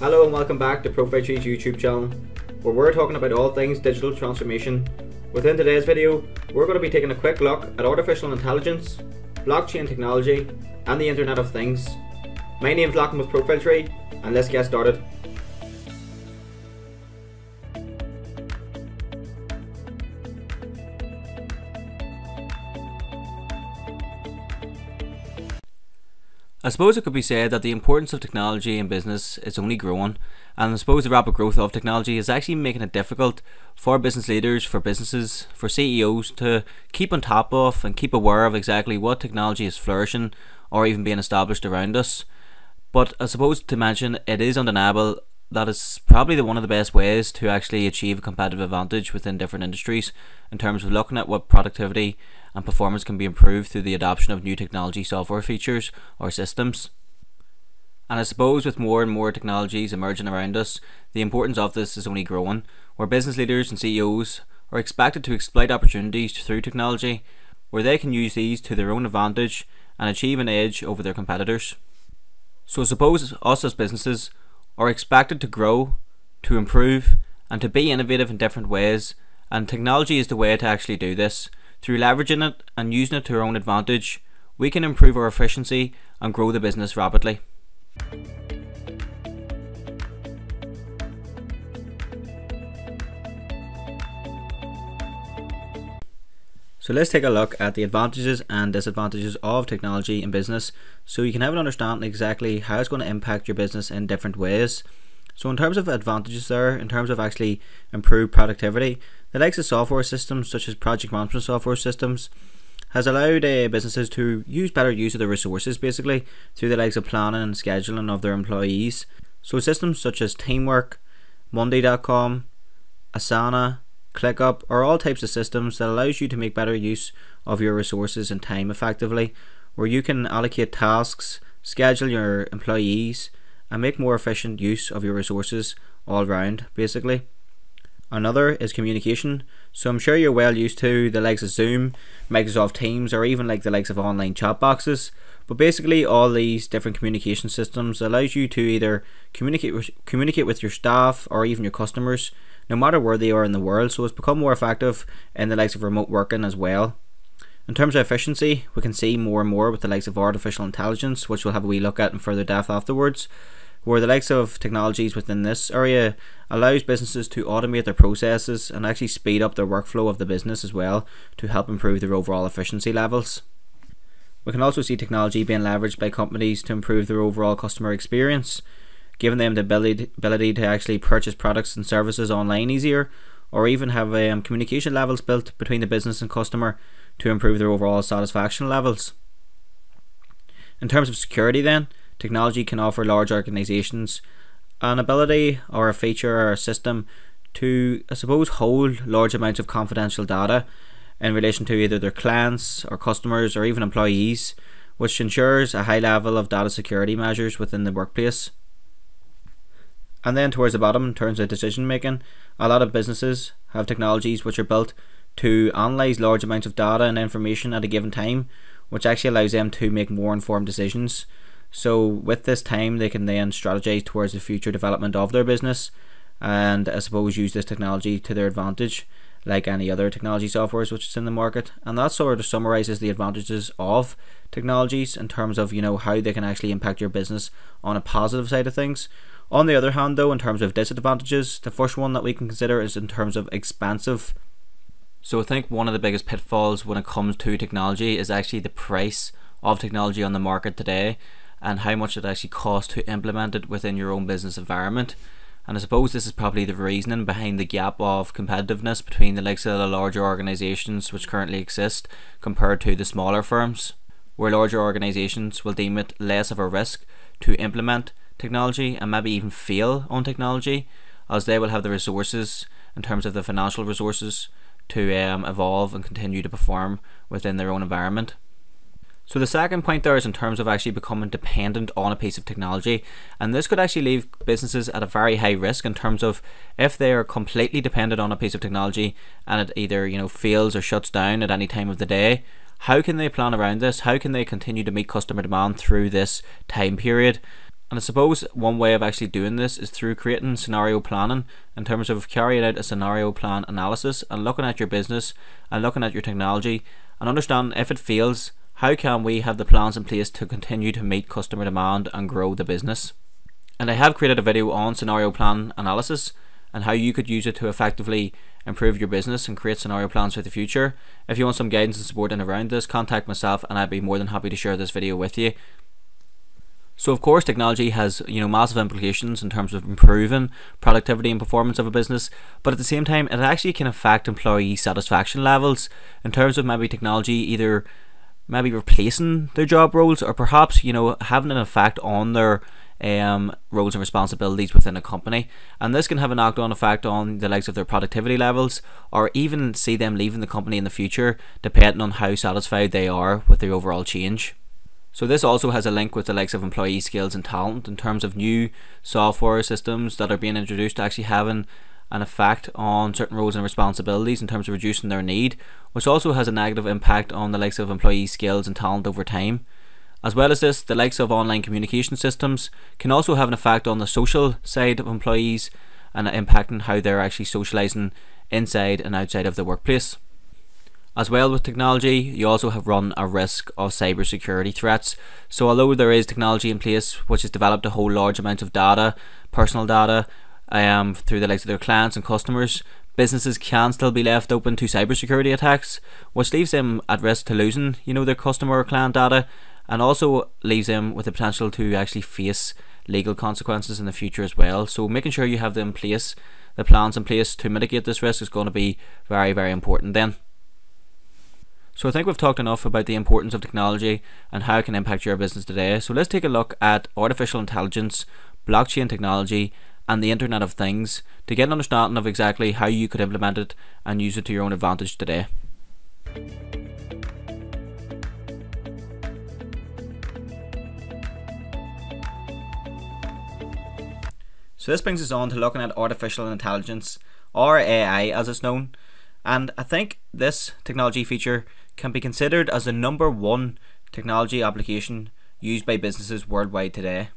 Hello and welcome back to Profile Tree's YouTube channel, where we're talking about all things digital transformation. Within today's video, we're going to be taking a quick look at artificial intelligence, blockchain technology, and the Internet of Things. My name's Lochlainn with Profile Tree, and let's get started. I suppose it could be said that the importance of technology in business is only growing, and I suppose the rapid growth of technology is actually making it difficult for business leaders, for businesses, for CEOs to keep on top of and keep aware of exactly what technology is flourishing or even being established around us. But I suppose to mention, it is undeniable that is probably the one of the best ways to actually achieve a competitive advantage within different industries in terms of looking at what productivity and performance can be improved through the adoption of new technology software features or systems. And I suppose with more and more technologies emerging around us, the importance of this is only growing, where business leaders and CEOs are expected to exploit opportunities through technology, where they can use these to their own advantage and achieve an edge over their competitors. So suppose us as businesses are expected to grow, to improve, and to be innovative in different ways, and technology is the way to actually do this. Through leveraging it and using it to our own advantage, we can improve our efficiency and grow the business rapidly. So let's take a look at the advantages and disadvantages of technology in business so you can have an understanding exactly how it's going to impact your business in different ways. So in terms of advantages there, in terms of actually improved productivity, the likes of software systems such as project management software systems has allowed uh, businesses to use better use of their resources basically through the likes of planning and scheduling of their employees. So systems such as Teamwork, Monday.com, Asana, ClickUp are all types of systems that allows you to make better use of your resources and time effectively, where you can allocate tasks, schedule your employees, and make more efficient use of your resources all round basically. Another is communication. So I'm sure you're well used to the likes of Zoom, Microsoft Teams, or even like the likes of online chat boxes. But basically, all these different communication systems allows you to either communicate with, communicate with your staff or even your customers, no matter where they are in the world. So it's become more effective in the likes of remote working as well. In terms of efficiency, we can see more and more with the likes of artificial intelligence, which we'll have a wee look at in further depth afterwards where the likes of technologies within this area allows businesses to automate their processes and actually speed up their workflow of the business as well to help improve their overall efficiency levels. We can also see technology being leveraged by companies to improve their overall customer experience, giving them the ability, to actually purchase products and services online easier, or even have um, communication levels built between the business and customer to improve their overall satisfaction levels. In terms of security, then, Technology can offer large organizations an ability or a feature or a system to, I suppose, hold large amounts of confidential data in relation to either their clients or customers or even employees, which ensures a high level of data security measures within the workplace. And then towards the bottom, in terms of decision making, a lot of businesses have technologies which are built to analyze large amounts of data and information at a given time, which actually allows them to make more informed decisions so with this time, they can then strategize towards the future development of their business, and I suppose use this technology to their advantage, like any other technology softwares which is in the market. And that sort of summarizes the advantages of technologies in terms of you know how they can actually impact your business on a positive side of things. On the other hand, though, in terms of disadvantages, the first one that we can consider is in terms of expansive. So I think one of the biggest pitfalls when it comes to technology is actually the price of technology on the market today and how much it actually costs to implement it within your own business environment. And I suppose this is probably the reasoning behind the gap of competitiveness between the likes of the larger organisations which currently exist compared to the smaller firms, where larger organisations will deem it less of a risk to implement technology and maybe even fail on technology, as they will have the resources in terms of the financial resources to um, evolve and continue to perform within their own environment. So the second point there is in terms of actually becoming dependent on a piece of technology, and this could actually leave businesses at a very high risk in terms of if they are completely dependent on a piece of technology and it either you know fails or shuts down at any time of the day. How can they plan around this? How can they continue to meet customer demand through this time period? And I suppose one way of actually doing this is through creating scenario planning in terms of carrying out a scenario plan analysis and looking at your business and looking at your technology and understand if it fails, how can we have the plans in place to continue to meet customer demand and grow the business. And I have created a video on scenario plan analysis and how you could use it to effectively improve your business and create scenario plans for the future. If you want some guidance and support in around this, contact myself and I'd be more than happy to share this video with you. So of course technology has you know massive implications in terms of improving productivity and performance of a business, but at the same time it actually can affect employee satisfaction levels in terms of maybe technology either maybe replacing their job roles or perhaps you know having an effect on their um, roles and responsibilities within a company, and this can have a knock-on effect on the likes of their productivity levels, or even see them leaving the company in the future, depending on how satisfied they are with the overall change. So this also has a link with the likes of employee skills and talent in terms of new software systems that are being introduced to actually having an effect on certain roles and responsibilities in terms of reducing their need, which also has a negative impact on the likes of employee skills and talent over time. As well as this, the likes of online communication systems can also have an effect on the social side of employees and impacting how they're actually socializing inside and outside of the workplace. As well with technology, you also have run a risk of cybersecurity threats. So although there is technology in place which has developed a whole large amount of data, personal data, um, through the likes of their clients and customers, businesses can still be left open to cybersecurity attacks, which leaves them at risk to losing, you know, their customer or client data, and also leaves them with the potential to actually face legal consequences in the future as well. So making sure you have them in place, the plans in place to mitigate this risk is going to be very, very important then. So I think we've talked enough about the importance of technology and how it can impact your business today. So let's take a look at artificial intelligence, blockchain technology, and the Internet of Things to get an understanding of exactly how you could implement it and use it to your own advantage today. So this brings us on to looking at artificial intelligence, or AI as it's known, and I think this technology feature can be considered as the number one technology application used by businesses worldwide today.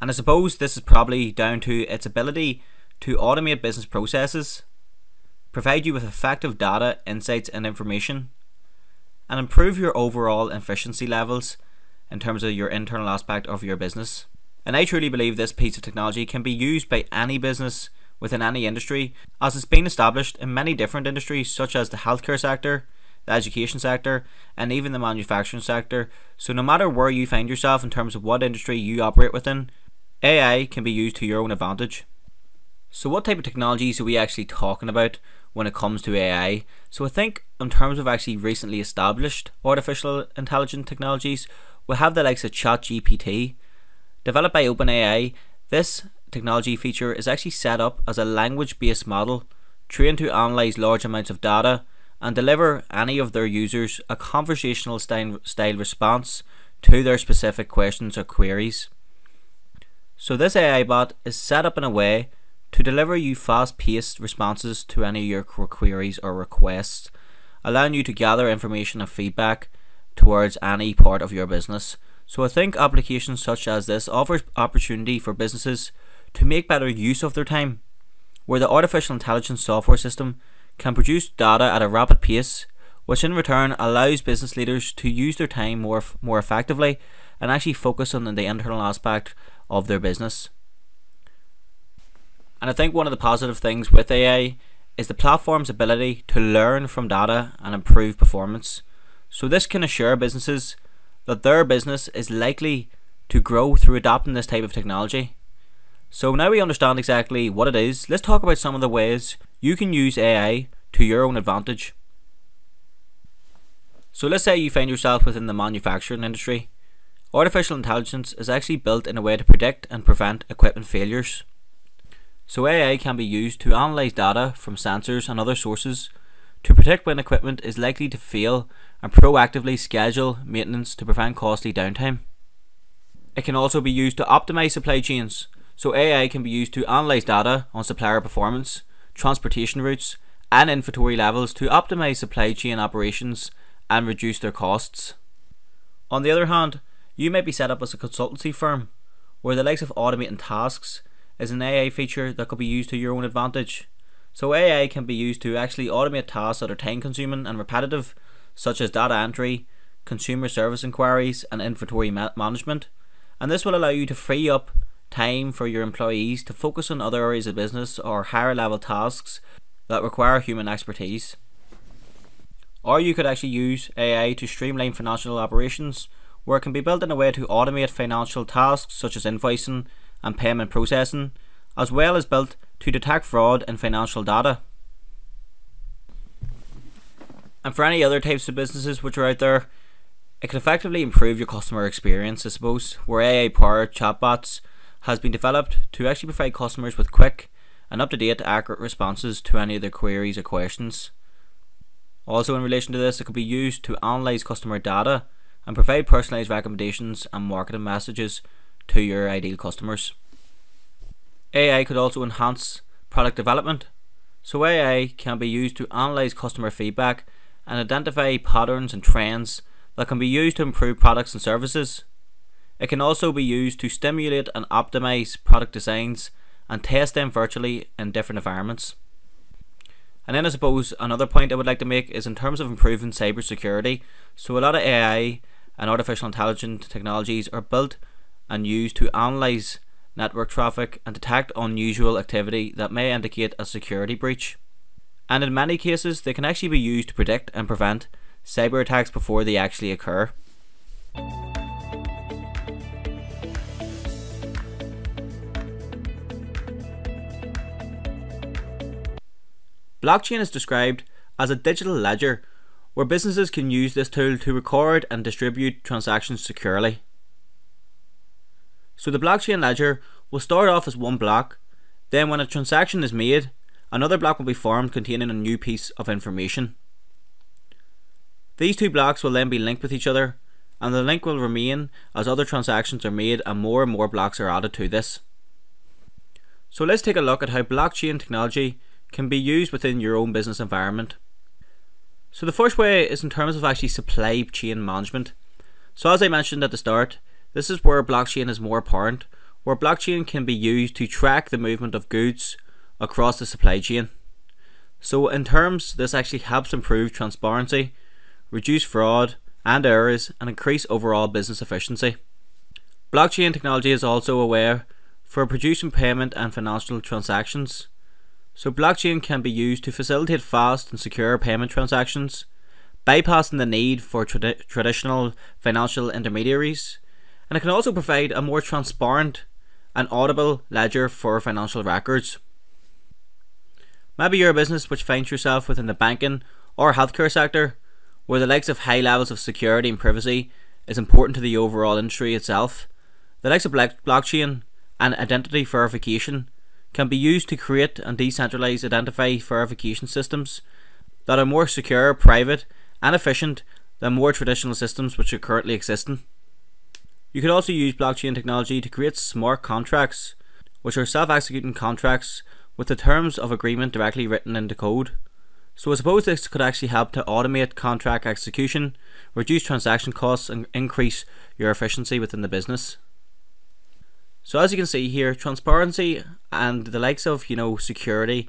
And I suppose this is probably down to its ability to automate business processes, provide you with effective data, insights, and information, and improve your overall efficiency levels in terms of your internal aspect of your business. And I truly believe this piece of technology can be used by any business within any industry, as it's been established in many different industries, such as the healthcare sector, the education sector, and even the manufacturing sector. So, no matter where you find yourself in terms of what industry you operate within, AI can be used to your own advantage. So, what type of technologies are we actually talking about when it comes to AI? So, I think in terms of actually recently established artificial intelligence technologies, we have the likes of ChatGPT. Developed by OpenAI, this technology feature is actually set up as a language based model trained to analyze large amounts of data and deliver any of their users a conversational style response to their specific questions or queries. So this AI bot is set up in a way to deliver you fast-paced responses to any of your queries or requests, allowing you to gather information and feedback towards any part of your business. So I think applications such as this offers opportunity for businesses to make better use of their time, where the artificial intelligence software system can produce data at a rapid pace, which in return allows business leaders to use their time more, more effectively and actually focus on the internal aspect of their business. And I think one of the positive things with AI is the platform's ability to learn from data and improve performance. So this can assure businesses that their business is likely to grow through adopting this type of technology. So now we understand exactly what it is, let's talk about some of the ways you can use AI to your own advantage. So let's say you find yourself within the manufacturing industry. Artificial intelligence is actually built in a way to predict and prevent equipment failures. So AI can be used to analyse data from sensors and other sources to predict when equipment is likely to fail and proactively schedule maintenance to prevent costly downtime. It can also be used to optimise supply chains so AI can be used to analyse data on supplier performance, transportation routes, and inventory levels to optimise supply chain operations and reduce their costs. On the other hand, you may be set up as a consultancy firm where the likes of automating tasks is an AI feature that could be used to your own advantage. So AI can be used to actually automate tasks that are time consuming and repetitive, such as data entry, consumer service inquiries, and inventory ma- management. And this will allow you to free up time for your employees to focus on other areas of business or higher level tasks that require human expertise. Or you could actually use AI to streamline financial operations, where it can be built in a way to automate financial tasks such as invoicing and payment processing, as well as built to detect fraud in financial data. And for any other types of businesses which are out there, it can effectively improve your customer experience, I suppose, where AI powered chatbots has been developed to actually provide customers with quick and up to date accurate responses to any of their queries or questions. Also, in relation to this, it could be used to analyse customer data and provide personalised recommendations and marketing messages to your ideal customers. AI could also enhance product development. So, AI can be used to analyse customer feedback and identify patterns and trends that can be used to improve products and services. It can also be used to stimulate and optimize product designs and test them virtually in different environments. And then I suppose another point I would like to make is in terms of improving cybersecurity. So a lot of AI and artificial intelligence technologies are built and used to analyze network traffic and detect unusual activity that may indicate a security breach. And in many cases, they can actually be used to predict and prevent cyber attacks before they actually occur. Blockchain is described as a digital ledger where businesses can use this tool to record and distribute transactions securely. So the blockchain ledger will start off as one block, then when a transaction is made, another block will be formed containing a new piece of information. These two blocks will then be linked with each other, and the link will remain as other transactions are made and more and more blocks are added to this. So let's take a look at how blockchain technology can be used within your own business environment. So the first way is in terms of actually supply chain management. So as I mentioned at the start, this is where blockchain is more apparent, where blockchain can be used to track the movement of goods across the supply chain. So in terms, this actually helps improve transparency, reduce fraud and errors, and increase overall business efficiency. Blockchain technology is also aware for producing payment and financial transactions so blockchain can be used to facilitate fast and secure payment transactions, bypassing the need for tradi- traditional financial intermediaries, and it can also provide a more transparent and audible ledger for financial records. Maybe you're a business which finds yourself within the banking or healthcare sector, where the likes of high levels of security and privacy is important to the overall industry itself. The likes of blockchain and identity verification can be used to create and decentralize identity verification systems that are more secure, private, and efficient than more traditional systems which are currently existing. You could also use blockchain technology to create smart contracts, which are self executing contracts with the terms of agreement directly written into code. So I suppose this could actually help to automate contract execution, reduce transaction costs, and increase your efficiency within the business. So as you can see here, transparency and the likes of, you know, security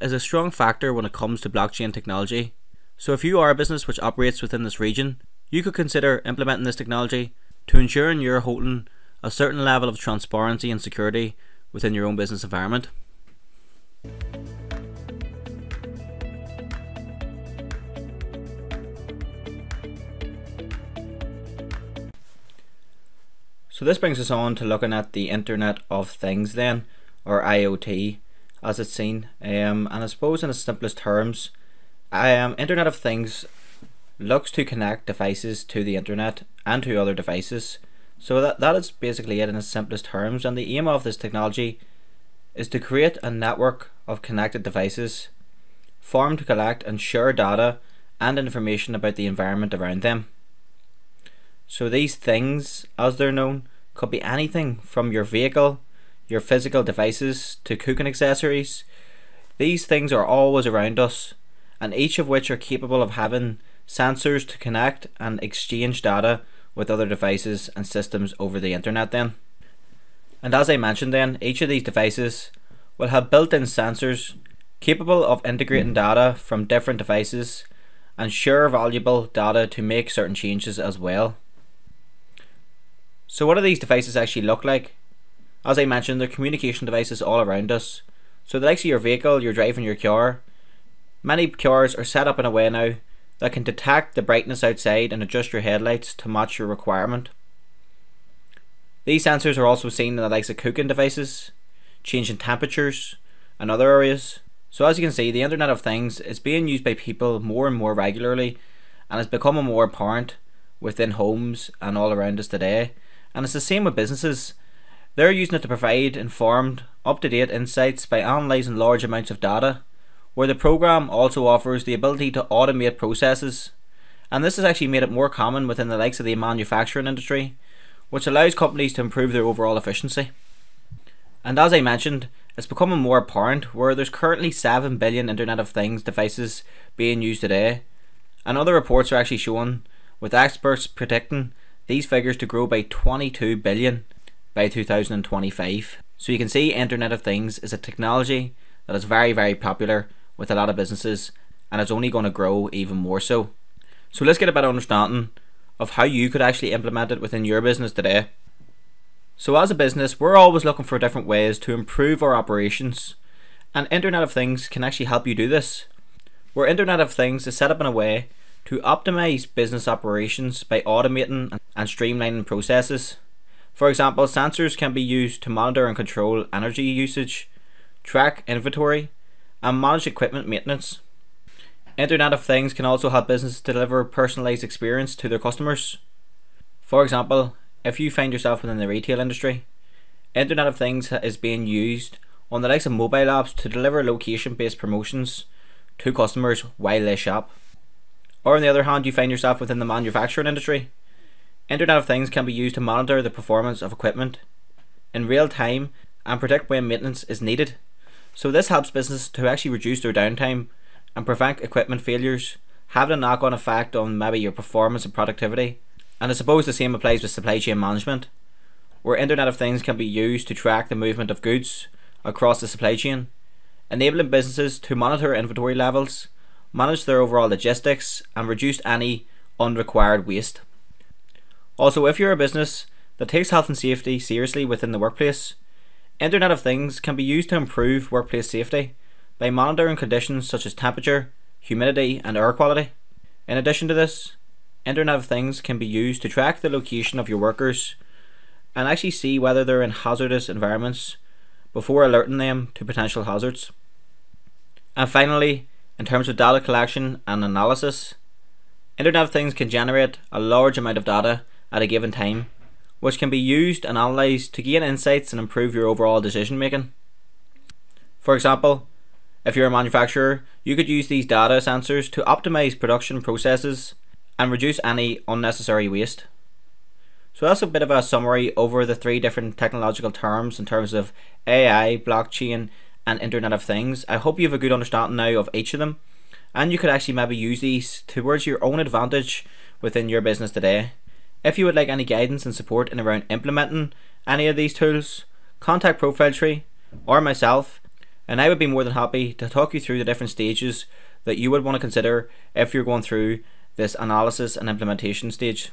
is a strong factor when it comes to blockchain technology. So if you are a business which operates within this region, you could consider implementing this technology to ensure you're holding a certain level of transparency and security within your own business environment. So this brings us on to looking at the Internet of Things then, or IoT, as it's seen. Um, and I suppose in the simplest terms, um, Internet of Things looks to connect devices to the internet and to other devices. So that, that is basically it in its simplest terms. And the aim of this technology is to create a network of connected devices formed to collect and share data and information about the environment around them. So these things, as they're known, could be anything from your vehicle, your physical devices, to cooking accessories. These things are always around us, and each of which are capable of having sensors to connect and exchange data with other devices and systems over the internet then. And as I mentioned then, each of these devices will have built-in sensors capable of integrating data from different devices and share valuable data to make certain changes as well. So what do these devices actually look like? As I mentioned, they're communication devices all around us. So the likes of your vehicle, you're driving your car. Many cars are set up in a way now that can detect the brightness outside and adjust your headlights to match your requirement. These sensors are also seen in the likes of cooking devices, changing temperatures, and other areas. So as you can see, the Internet of Things is being used by people more and more regularly and is becoming more apparent within homes and all around us today. And it's the same with businesses. They're using it to provide informed, up-to-date insights by analysing large amounts of data, where the program also offers the ability to automate processes. And this has actually made it more common within the likes of the manufacturing industry, which allows companies to improve their overall efficiency. And as I mentioned, it's becoming more apparent where there's currently 7 billion Internet of Things devices being used today, and other reports are actually showing, with experts predicting these figures to grow by 22 billion by 2025. So you can see Internet of Things is a technology that is very very popular with a lot of businesses and it's only going to grow even more so. So let's get a better understanding of how you could actually implement it within your business today. So as a business, we're always looking for different ways to improve our operations, and Internet of Things can actually help you do this. Where Internet of Things is set up in a way to optimize business operations by automating and streamlining processes. For example, sensors can be used to monitor and control energy usage, track inventory, and manage equipment maintenance. Internet of Things can also help businesses deliver personalized experience to their customers. For example, if you find yourself within the retail industry, Internet of Things is being used on the likes of mobile apps to deliver location based promotions to customers while they shop. Or on the other hand, you find yourself within the manufacturing industry. Internet of Things can be used to monitor the performance of equipment in real time and predict when maintenance is needed. So this helps businesses to actually reduce their downtime and prevent equipment failures, having a knock on effect on maybe your performance and productivity and I suppose the same applies with supply chain management, where Internet of Things can be used to track the movement of goods across the supply chain, enabling businesses to monitor inventory levels, manage their overall logistics, and reduce any unrequired waste. Also, if you're a business that takes health and safety seriously within the workplace, Internet of Things can be used to improve workplace safety by monitoring conditions such as temperature, humidity, and air quality. In addition to this, Internet of Things can be used to track the location of your workers and actually see whether they're in hazardous environments before alerting them to potential hazards. And finally, in terms of data collection and analysis, Internet of Things can generate a large amount of data at a given time, which can be used and analysed to gain insights and improve your overall decision making. For example, if you're a manufacturer, you could use these data sensors to optimize production processes and reduce any unnecessary waste. So that's a bit of a summary over the three different technological terms in terms of AI, blockchain, and Internet of Things. I hope you have a good understanding now of each of them, and you could actually maybe use these towards your own advantage within your business today. If you would like any guidance and support in around implementing any of these tools, contact Profile Tree or myself, and I would be more than happy to talk you through the different stages that you would want to consider if you're going through this analysis and implementation stage.